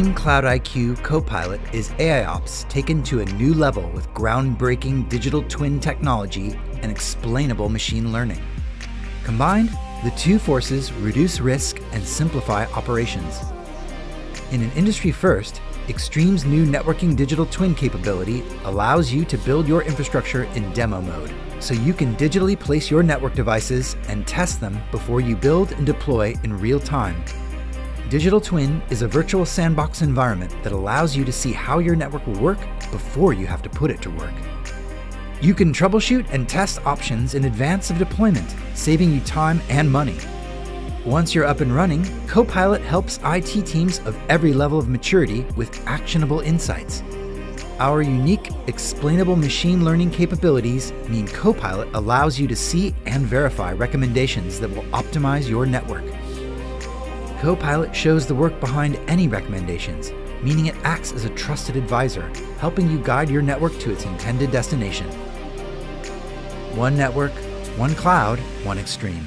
Cloud IQ Copilot is AIOps taken to a new level with groundbreaking digital twin technology and explainable machine learning. Combined, the two forces reduce risk and simplify operations. In an industry first, Extreme's new networking digital twin capability allows you to build your infrastructure in demo mode, so you can digitally place your network devices and test them before you build and deploy in real time. Digital Twin is a virtual sandbox environment that allows you to see how your network will work before you have to put it to work. You can troubleshoot and test options in advance of deployment, saving you time and money. Once you're up and running, Copilot helps IT teams of every level of maturity with actionable insights. Our unique, explainable machine learning capabilities mean Copilot allows you to see and verify recommendations that will optimize your network. Copilot shows the work behind any recommendations, meaning it acts as a trusted advisor, helping you guide your network to its intended destination. One network, one cloud, one extreme.